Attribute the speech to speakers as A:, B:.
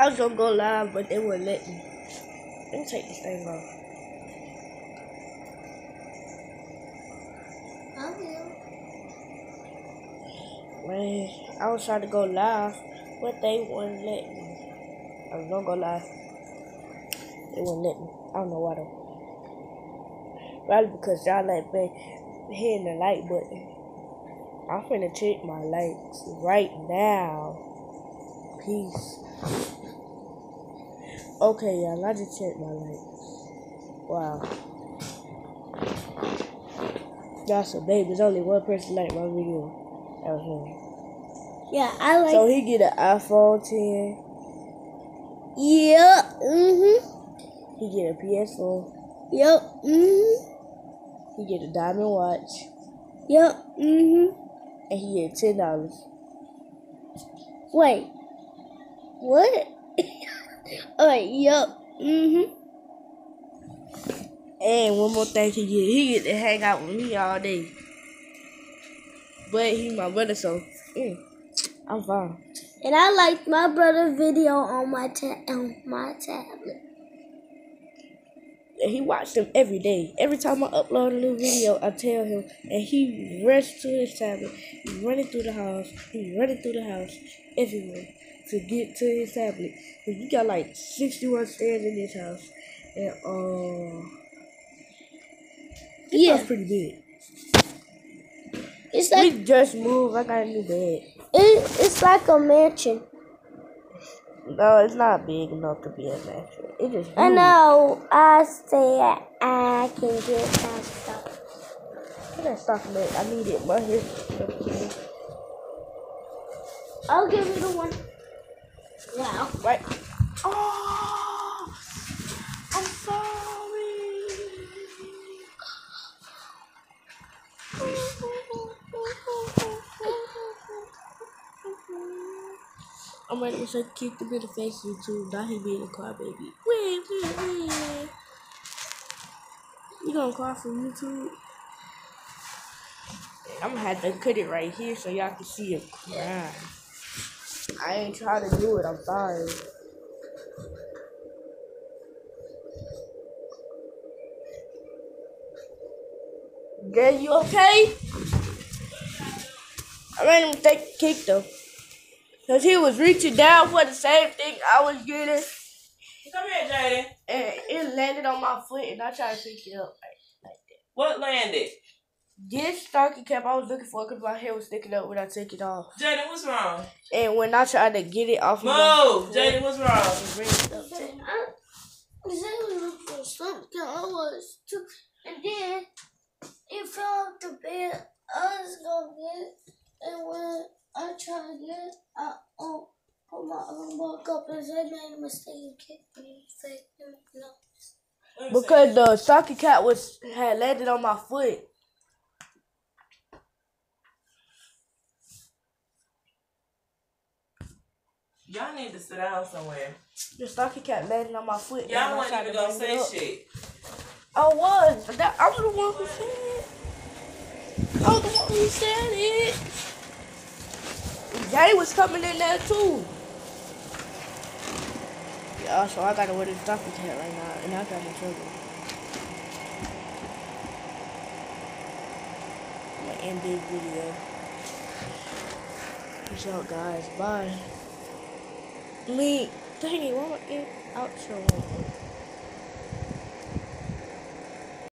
A: I was gonna go live, but they wouldn't let me. Let me take this thing off.
B: I will.
A: Man, I was trying to go live, but they wouldn't let me. I was gonna go live. They wouldn't let me. I don't know why though. Probably because y'all ain't been hitting the like button. I'm finna check my likes right now. Peace. Okay, y'all, I just checked my likes. Wow. That's a baby. There's only one person like my video. That was him.
B: Yeah, I like.
A: So he get an iPhone 10.
B: yeah. Mhm.
A: He get a PS4.
B: Yep. Mhm.
A: He get a diamond watch.
B: Yep. Mhm.
A: And he get ten dollars.
B: Wait. What? Alright. Yep. Mhm.
A: And one more thing he get, he get to hang out with me all day. But he my brother, so mm, I'm fine.
B: And I like my brother video on my ta- on my tablet.
A: And he watched them every day. Every time I upload a new video, I tell him, and he rushes to his tablet. He running through the house. He running through the house everywhere to get to his tablet. Cause you got like 61 stairs in this house, and uh, this
B: Yeah.
A: house pretty big.
B: It's like
A: We just moved. I got a new bed.
B: it, it's like a mansion.
A: No, it's not big enough to be a mansion. It just
B: I know. I said I can get that stuff.
A: At that stuff, man. I need it. My hair.
B: I'll give you the one. Yeah.
A: Right. Oh, I'm sorry. I'm ready to say kick the bit of face YouTube. Now he being a car baby. Wait, wait, wait. You gonna cry for YouTube? I'm gonna have to cut it right here so y'all can see it cry. I ain't trying to do it. I'm sorry. Girl, you okay? I made him take the kick though. Cause he was reaching down for the same thing I was getting.
C: Come here, Jaden.
A: And it landed on my foot and I tried to pick it up like, like that.
C: What landed?
A: This stocking cap I was looking for because my hair was sticking up when I took it off.
C: Jaden, what's wrong?
A: And when I tried to get it off of my
C: Move.
A: foot,
C: Jaden, what's wrong?
A: it was raised up too.
B: I was able for something. I was too, and then it fell off the bed. I was gonna get it, and when I tried to get it, I um, put my arm back up and said, made a mistake and kicked me. Say, no.
C: Let me see.
A: Because the stocking cap was had landed on my foot.
C: Y'all need to sit down somewhere.
A: The stocking cap landed on my foot.
C: Y'all wasn't even
A: to
C: gonna say shit.
A: I was. but That, I was the one who said it. I was the one who said it. Jay was coming in there too. Yeah, so I gotta wear this stocking cap right now, and I got in trouble. I'm gonna end this video. Peace out, guys. Bye. Me, dang it, why am I outro?